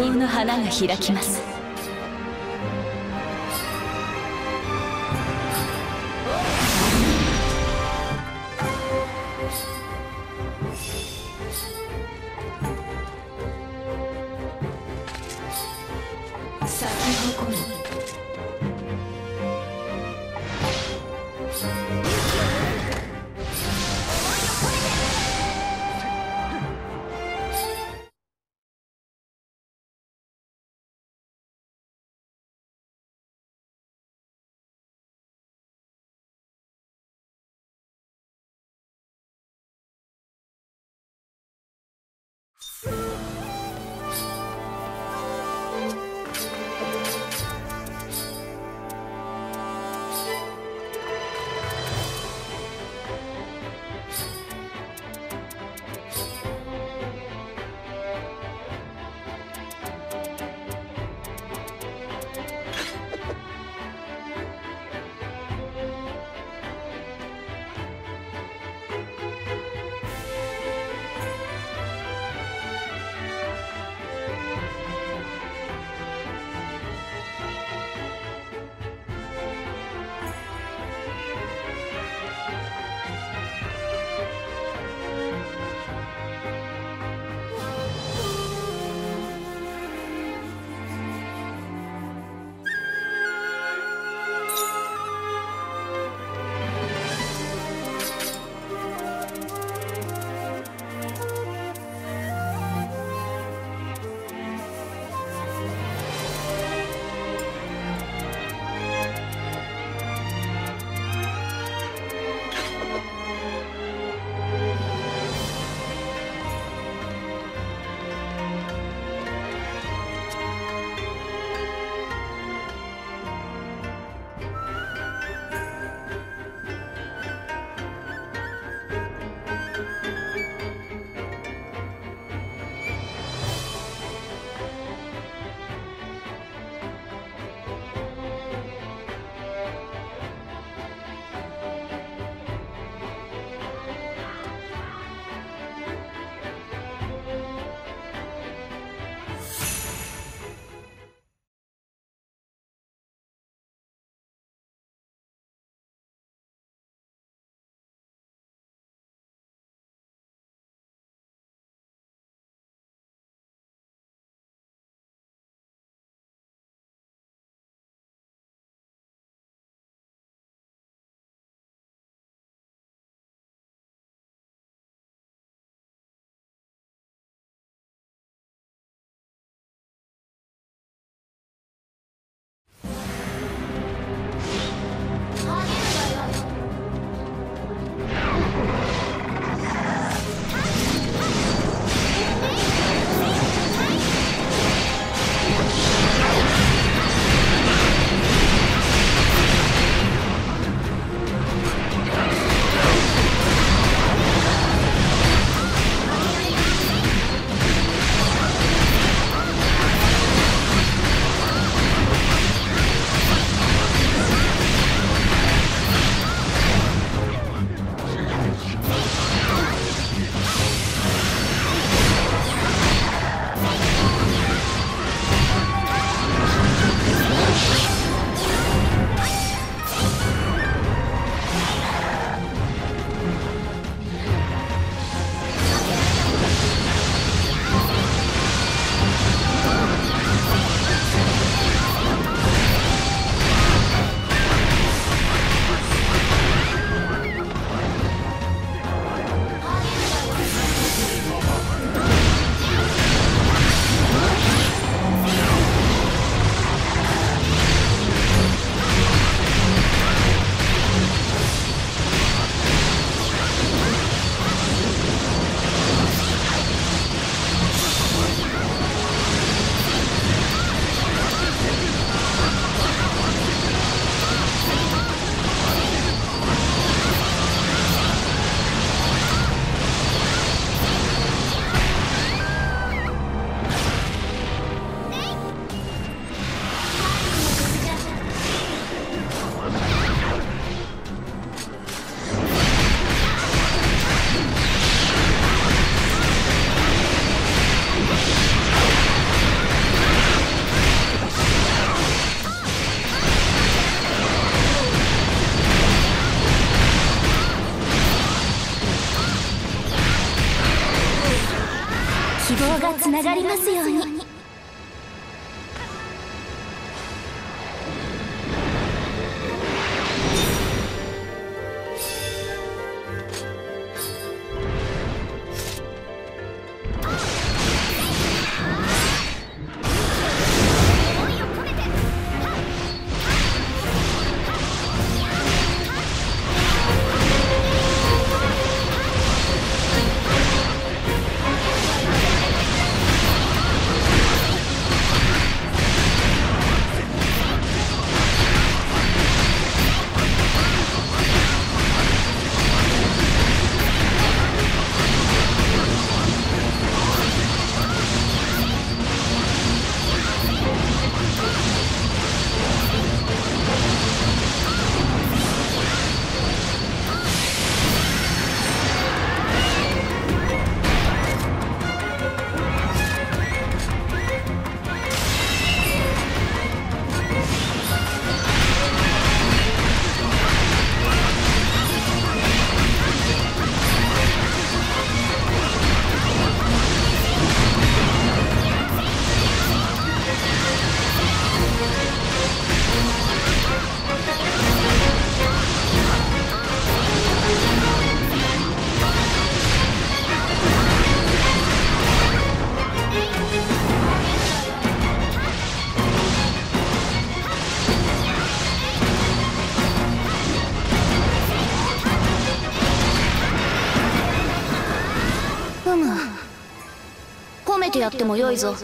望の花が開きます。咲き誇る希望がつながりますように。やってもよいぞ。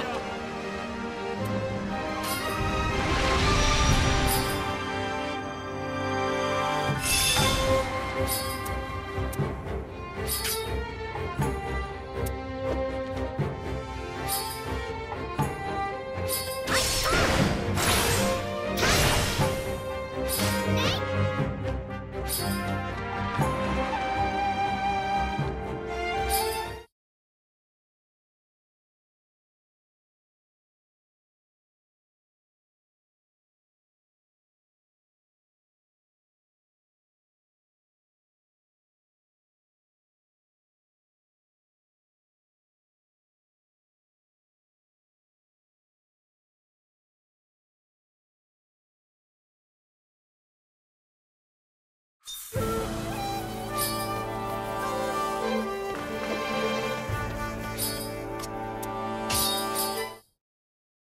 了。